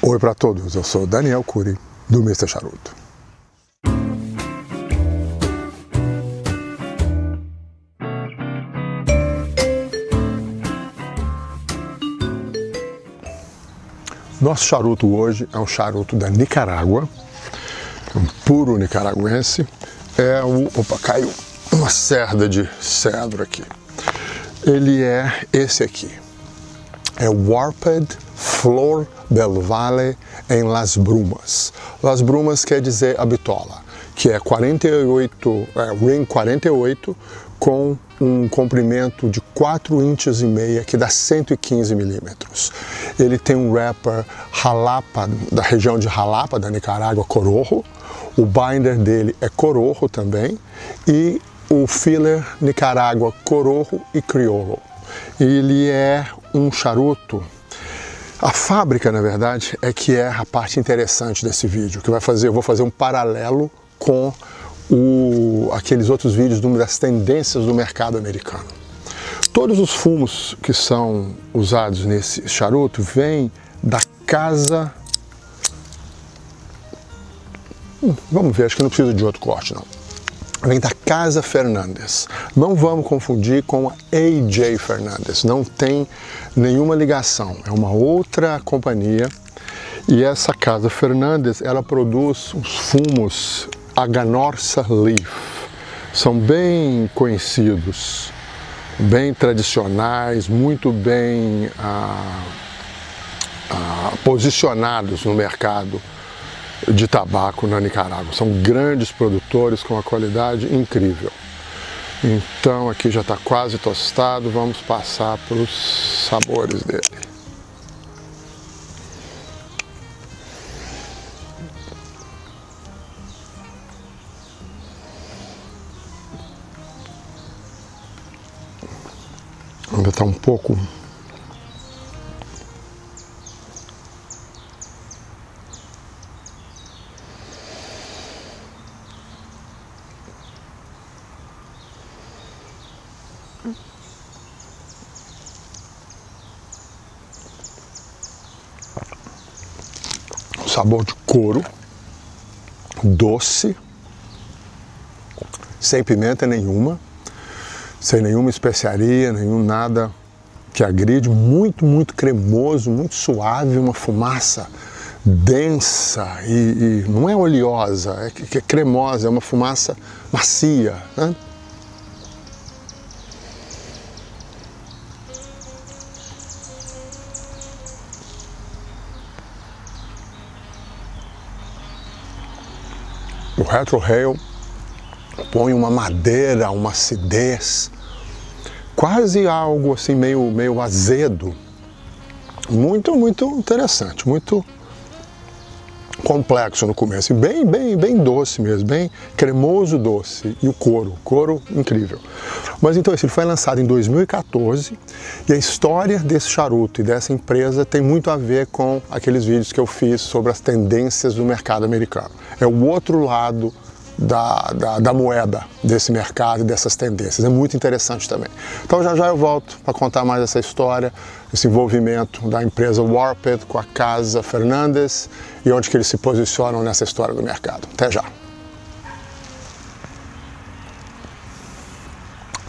Oi para todos, eu sou Daniel Cury do Mr. Charuto. Nosso charuto hoje é um charuto da Nicarágua, um puro nicaragüense. É o. Opa, caiu uma cerda de cedro aqui. Ele é esse aqui. É Warped Flor del Valle em Las Brumas. Las Brumas quer dizer a bitola, que é 48, é, ring 48 com um comprimento de 4 inches e meia, que dá 115 milímetros. Ele tem um wrapper Jalapa, da região de Jalapa, da Nicarágua, Corojo. O binder dele é Corojo também. E o filler Nicarágua, Corojo e Criollo. Ele é um charuto a fábrica, na verdade, é que é a parte interessante desse vídeo, que vai fazer, eu vou fazer um paralelo com o, aqueles outros vídeos das tendências do mercado americano. Todos os fumos que são usados nesse charuto vêm da casa. Hum, vamos ver, acho que não precisa de outro corte não. Vem da Casa Fernandes. Não vamos confundir com a AJ Fernandes. Não tem nenhuma ligação. É uma outra companhia. E essa Casa Fernandes, ela produz os fumos Aganorsa Leaf. São bem conhecidos, bem tradicionais, muito bem ah, ah, posicionados no mercado de tabaco na Nicarágua. São grandes produtores com uma qualidade incrível. Então aqui já está quase tostado, vamos passar para os sabores dele. Ainda está um pouco sabor de couro, doce, sem pimenta nenhuma, sem nenhuma especiaria, nenhum nada que agride, muito, muito cremoso, muito suave, uma fumaça densa e, e não é oleosa, é, é cremosa, é uma fumaça macia. Né? Retrorail põe uma madeira, uma acidez, quase algo assim meio, meio azedo. Muito, muito interessante, muito complexo no começo, bem, bem, bem doce mesmo, bem cremoso doce, e o couro, couro incrível. Mas então esse foi lançado em 2014 e a história desse charuto e dessa empresa tem muito a ver com aqueles vídeos que eu fiz sobre as tendências do mercado americano. É o outro lado da, da, da, moeda desse mercado e dessas tendências. É muito interessante também. Então já já eu volto para contar mais essa história, esse envolvimento da empresa Warped com a Casa Fernandes e onde que eles se posicionam nessa história do mercado. Até já.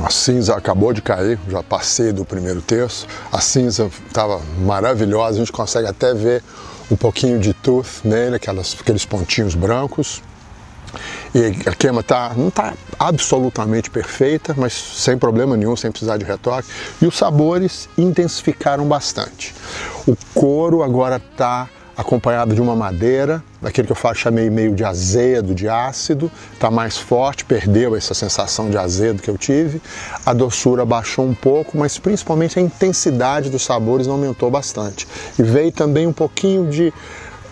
A cinza acabou de cair, já passei do primeiro terço. A cinza estava maravilhosa, a gente consegue até ver um pouquinho de tooth nele, aquelas, aqueles pontinhos brancos. E a queima tá, não está absolutamente perfeita, mas sem problema nenhum, sem precisar de retoque. E os sabores intensificaram bastante. O couro agora está acompanhado de uma madeira, daquele que eu falo, chamei meio de azedo, de ácido, está mais forte, perdeu essa sensação de azedo que eu tive. A doçura baixou um pouco, mas principalmente a intensidade dos sabores aumentou bastante. E veio também um pouquinho de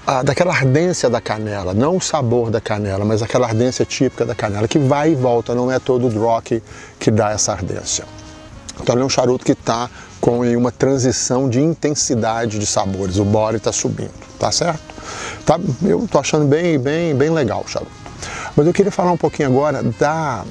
ah, daquela ardência da canela, não o sabor da canela, mas aquela ardência típica da canela, que vai e volta, não é todo o que, que dá essa ardência. Então ele é um charuto que está com uma transição de intensidade de sabores, o body está subindo, tá certo? Tá, eu estou achando bem, bem, bem legal o charuto. Mas eu queria falar um pouquinho agora da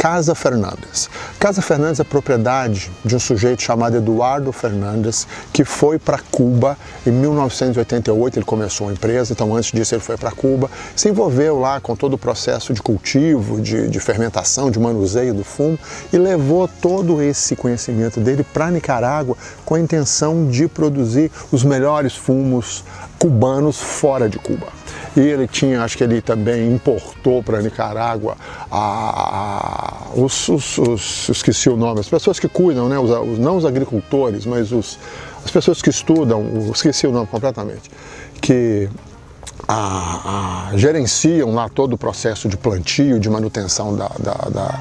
Casa Fernandes. Casa Fernandes é propriedade de um sujeito chamado Eduardo Fernandes, que foi para Cuba em 1988. Ele começou a empresa, então antes disso ele foi para Cuba, se envolveu lá com todo o processo de cultivo, de, de fermentação, de manuseio do fumo e levou todo esse conhecimento dele para Nicarágua com a intenção de produzir os melhores fumos cubanos fora de Cuba. E ele tinha, acho que ele também importou para Nicarágua a, a, os, os, os, esqueci o nome, as pessoas que cuidam, né, os, não os agricultores, mas os, as pessoas que estudam, esqueci o nome completamente, que a, gerenciam lá todo o processo de plantio, de manutenção da, da, da,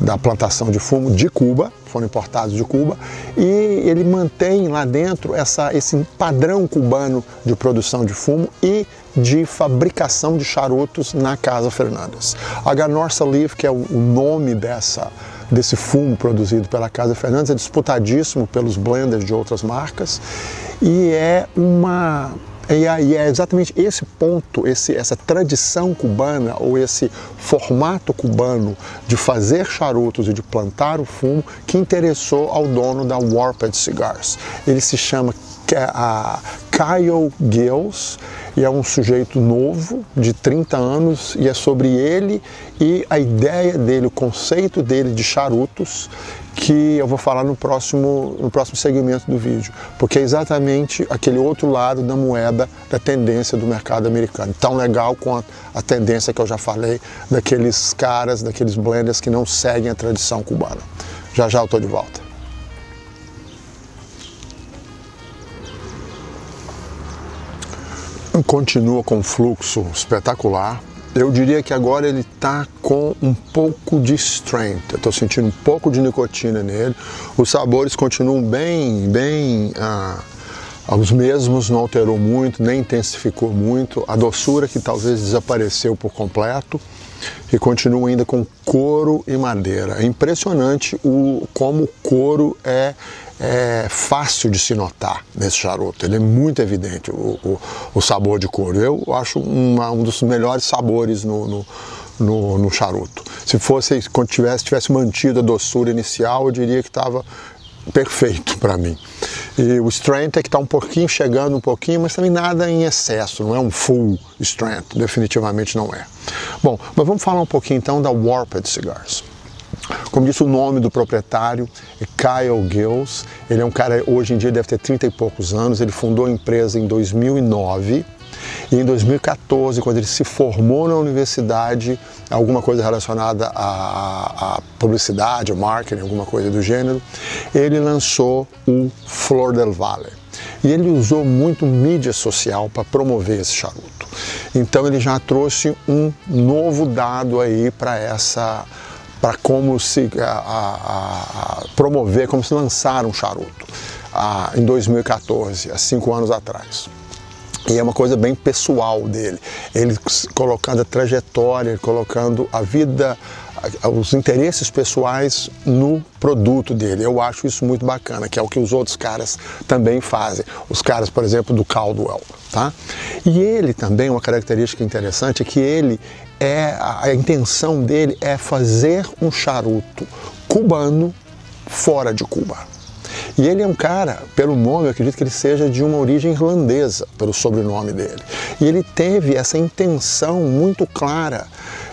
da, plantação de fumo de Cuba, foram importados de Cuba, e ele mantém lá dentro essa, esse padrão cubano de produção de fumo e de fabricação de charutos na Casa Fernandes. A Ganorsa Leaf, que é o nome dessa, desse fumo produzido pela Casa Fernandes, é disputadíssimo pelos blenders de outras marcas e é uma e é exatamente esse ponto, esse, essa tradição cubana ou esse formato cubano de fazer charutos e de plantar o fumo que interessou ao dono da Warped Cigars. Ele se chama Kyle Gills e é um sujeito novo, de 30 anos, e é sobre ele e a ideia dele, o conceito dele de charutos que eu vou falar no próximo, no próximo segmento do vídeo, porque é exatamente aquele outro lado da moeda da tendência do mercado americano, tão legal quanto a tendência que eu já falei daqueles caras, daqueles blenders que não seguem a tradição cubana. Já já eu estou de volta. continua com um fluxo espetacular. Eu diria que agora ele está com um pouco de strength. Eu estou sentindo um pouco de nicotina nele. Os sabores continuam bem, bem ah, os mesmos, não alterou muito, nem intensificou muito. A doçura que talvez desapareceu por completo e continua ainda com couro e madeira. É impressionante o, como o couro é, é fácil de se notar nesse charuto. Ele é muito evidente, o, o, o sabor de couro. Eu acho uma, um dos melhores sabores no, no no, no, charuto. Se fosse, quando tivesse, tivesse mantido a doçura inicial, eu diria que estava perfeito para mim. E o strength é que está um pouquinho chegando, um pouquinho, mas também nada em excesso, não é um full strength, definitivamente não é. Bom, mas vamos falar um pouquinho então da Warped Cigars. Como disse o nome do proprietário, é Kyle Gills. Ele é um cara, hoje em dia deve ter 30 e poucos anos. Ele fundou a empresa em 2009 e em 2014, quando ele se formou na universidade, alguma coisa relacionada à, à publicidade, ao marketing, alguma coisa do gênero, ele lançou o Flor del Valle. E ele usou muito mídia social para promover esse charuto. Então ele já trouxe um novo dado aí para essa para como se a, a, a, promover, como se lançar um charuto em 2014, há cinco anos atrás. E é uma coisa bem pessoal dele. Ele colocando a trajetória, colocando a vida, os interesses pessoais no produto dele. Eu acho isso muito bacana, que é o que os outros caras também fazem. Os caras, por exemplo, do Caldwell, tá? E ele também, uma característica interessante é que ele é a intenção dele é fazer um charuto cubano fora de Cuba. E ele é um cara, pelo nome, eu acredito que ele seja de uma origem irlandesa, pelo sobrenome dele. E ele teve essa intenção muito clara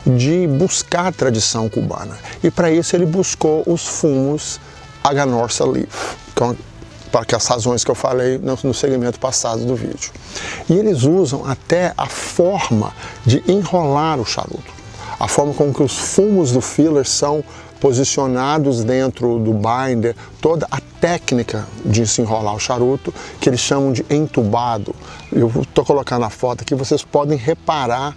de buscar a tradição cubana. E para isso ele buscou os fumos Aganorsa Leaf, para que as razões que eu falei no segmento passado do vídeo. E eles usam até a forma de enrolar o charuto, a forma como que os fumos do filler são posicionados dentro do binder, toda a técnica de se enrolar o charuto, que eles chamam de entubado. Eu estou colocando a foto aqui, vocês podem reparar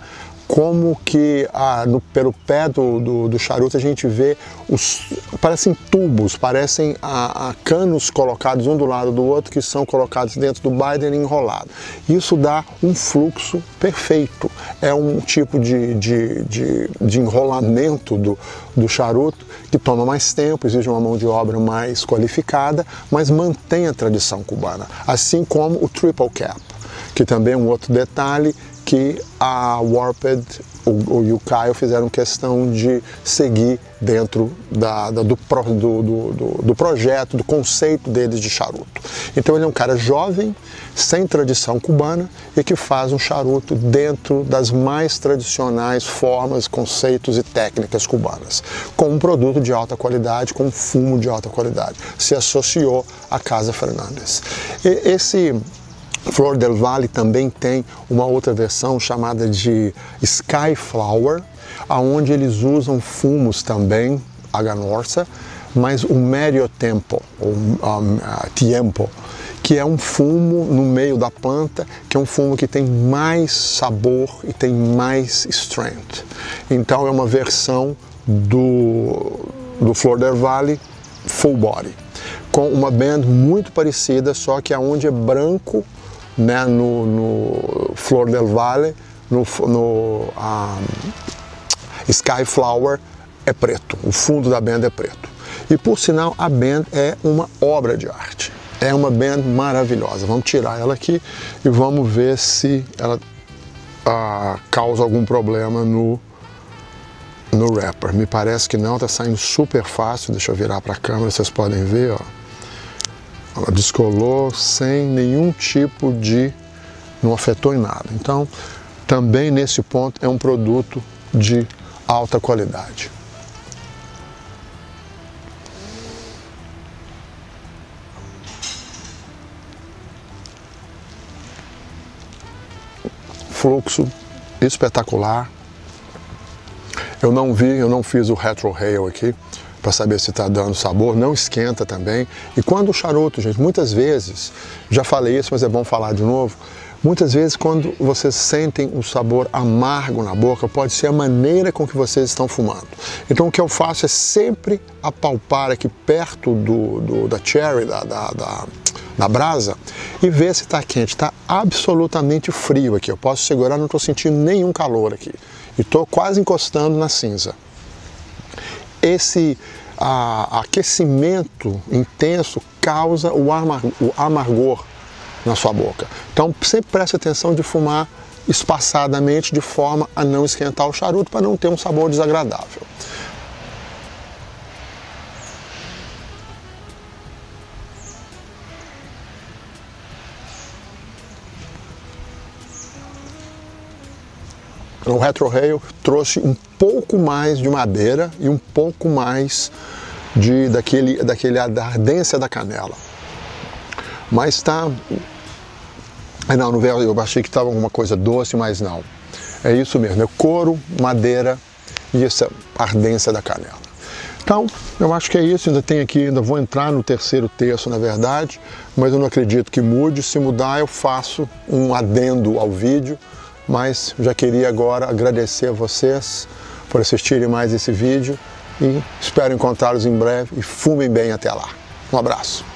como que ah, no, pelo pé do, do, do, charuto a gente vê os parecem tubos, parecem ah, ah, canos colocados um do lado do outro que são colocados dentro do Biden enrolado. Isso dá um fluxo perfeito. É um tipo de, de, de, de enrolamento do, do charuto que toma mais tempo, exige uma mão de obra mais qualificada, mas mantém a tradição cubana, assim como o triple cap, que também é um outro detalhe que a Warped o, o, Caio fizeram questão de seguir dentro da, da, do, do, do, do, projeto, do conceito deles de charuto. Então ele é um cara jovem, sem tradição cubana e que faz um charuto dentro das mais tradicionais formas, conceitos e técnicas cubanas, com um produto de alta qualidade, com um fumo de alta qualidade. Se associou à Casa Fernandes. E esse Flor del Valle também tem uma outra versão chamada de Sky Flower, aonde eles usam fumos também, aganorsa, mas o medio tempo, o um, tiempo, que é um fumo no meio da planta, que é um fumo que tem mais sabor e tem mais strength. Então é uma versão do, do Flor del Valle full body, com uma band muito parecida, só que aonde é branco né, no, no Flor del Valle, no, no um, Sky Flower é preto, o fundo da band é preto. E por sinal, a band é uma obra de arte. É uma band maravilhosa. Vamos tirar ela aqui e vamos ver se ela causa algum problema no, no rapper. Me parece que não, está saindo super fácil. Deixa eu virar para a câmera, vocês podem ver. Ó. Descolou sem nenhum tipo de. não afetou em nada. Então, também nesse ponto é um produto de alta qualidade. Fluxo espetacular. Eu não vi, eu não fiz o retro rail aqui, para saber se está dando sabor, não esquenta também. E quando o charuto, gente, muitas vezes, já falei isso, mas é bom falar de novo, muitas vezes quando vocês sentem o sabor amargo na boca, pode ser a maneira com que vocês estão fumando. Então o que eu faço é sempre apalpar aqui perto do, do da cherry, da, da, da brasa, e ver se está quente. Está absolutamente frio aqui, eu posso segurar, não estou sentindo nenhum calor aqui. E estou quase encostando na cinza esse a, aquecimento intenso causa o, amar, o amargor na sua boca. Então sempre preste atenção de fumar espaçadamente de forma a não esquentar o charuto para não ter um sabor desagradável. O Retro Rail trouxe um pouco mais de madeira e um pouco mais de, daquele, daquele, da ardência da canela. Mas está. Não, no verão eu achei que estava alguma coisa doce, mas não. É isso mesmo, é couro, madeira e essa ardência da canela. Então, eu acho que é isso. Ainda tem aqui, ainda vou entrar no terceiro terço, na verdade, mas eu não acredito que mude. Se mudar, eu faço um adendo ao vídeo mas já queria agora agradecer a vocês por assistirem mais esse vídeo e espero encontrá-los em breve e fumem bem até lá. Um abraço.